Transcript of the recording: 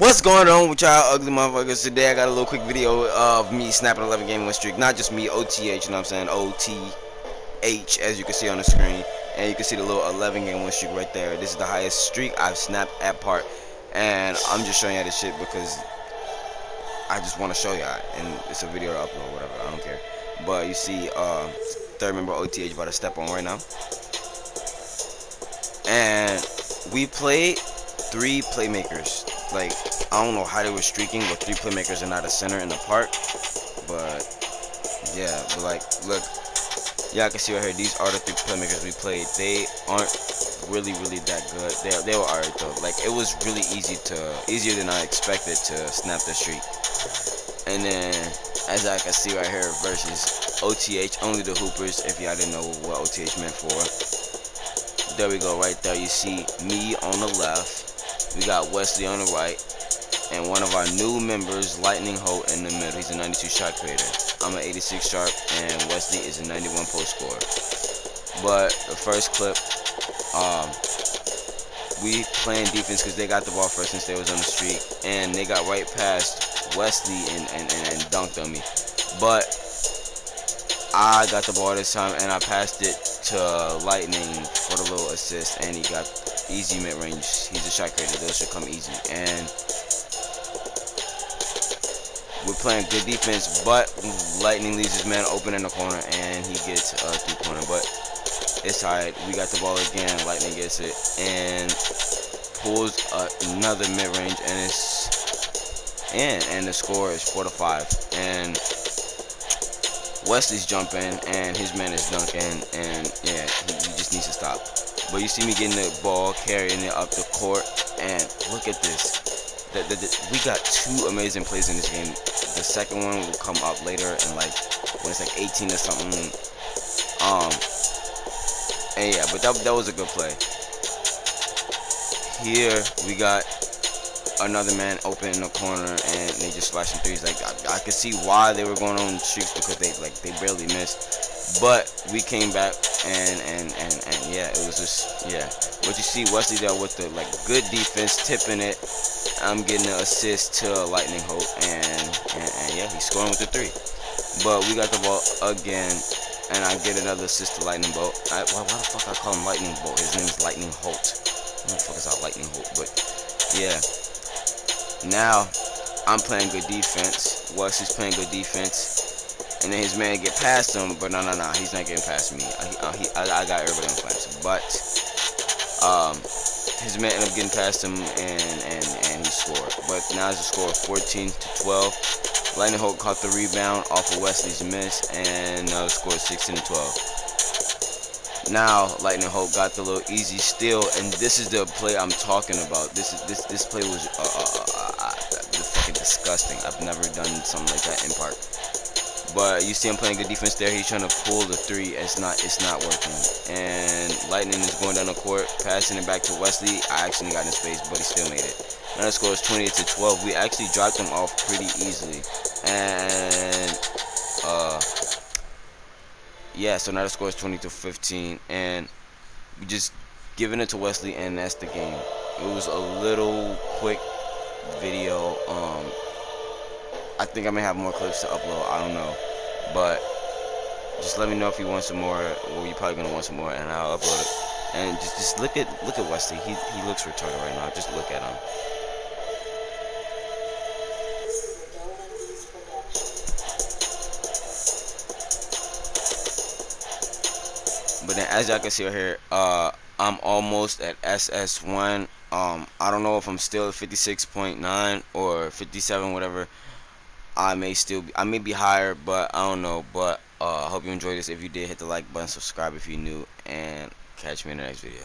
What's going on with y'all ugly motherfuckers? Today I got a little quick video of me snapping 11 game win streak. Not just me, OTH, you know what I'm saying? O-T-H, as you can see on the screen. And you can see the little 11 game win streak right there. This is the highest streak I've snapped at park. And I'm just showing y'all this shit because I just want to show y'all. And it's a video to upload, whatever, I don't care. But you see, uh, third member OTH about to step on right now. And we played three playmakers like I don't know how they were streaking with three playmakers and not a center in the park, but yeah, but like look, I can see right here. These are the three playmakers we played. They aren't really really that good. They they were alright though. Like it was really easy to easier than I expected to snap the streak. And then as I can see right here versus OTH, only the hoopers. If y'all didn't know what OTH meant for. There we go, right there. You see me on the left we got Wesley on the right. And one of our new members, Lightning Holt, in the middle. He's a 92 shot creator. I'm an 86 sharp, and Wesley is a 91 post scorer. But the first clip, um, we playing defense because they got the ball first since they was on the street, and they got right past Wesley and, and, and, and dunked on me. But I got the ball this time, and I passed it to uh, Lightning for the little assist, and he got easy mid range. He's a shot creator. Those should come easy. And we're playing good defense, but Lightning leaves his man open in the corner, and he gets a three pointer. But it's tied. We got the ball again. Lightning gets it and pulls another mid range, and it's in. And the score is four to five. And Wesley's jumping, and his man is dunking, and yeah, he, he just needs to stop. But you see me getting the ball, carrying it up the court, and look at this. The, the, the, we got two amazing plays in this game. The second one will come up later, and like when it's like 18 or something. Um, and yeah, but that that was a good play. Here we got another man open in the corner, and they just flashing threes. Like I, I could see why they were going on streaks because they like they barely missed. But we came back and and and and yeah, it was just yeah. What you see Wesley there with the like good defense, tipping it. I'm getting an assist to Lightning Hope, and, and and yeah, he's scoring with the three. But we got the ball again, and I get another assist to Lightning Bolt. I, why, why the fuck I call him Lightning Bolt? His name is Lightning Holt. What the fuck is that Lightning Holt? But yeah. Now I'm playing good defense. Wesley's playing good defense and then his man get past him, but no, no, no, he's not getting past me. I, uh, he, I, I got everybody on flames, but um, his man ended up getting past him, and and and he scored. But now it's a score of 14 to 12. Lightning Holt caught the rebound off of Wesley's miss, and now the score 16 to 12. Now Lightning Hope got the little easy steal, and this is the play I'm talking about. This is this this play was uh, uh, uh, uh fucking disgusting. I've never done something like that in park. But you see him playing good defense there. He's trying to pull the three. It's not it's not working. And Lightning is going down the court, passing it back to Wesley. I actually got in space, but he still made it. Now the score is 28 to 12. We actually dropped them off pretty easily. And uh yeah, so now the score is 20 to 15. And we just giving it to Wesley and that's the game. It was a little quick video. Um I think I may have more clips to upload. I don't know. But just let me know if you want some more, or you're probably gonna want some more, and I'll upload it. And just just look at look at Wesley. He he looks retarded right now. Just look at him. But then, as y'all can see right here, uh, I'm almost at SS1. Um, I don't know if I'm still at 56.9 or 57, whatever. I may still be, I may be higher, but I don't know. But uh, I hope you enjoyed this. If you did, hit the like button, subscribe if you're new, and catch me in the next video.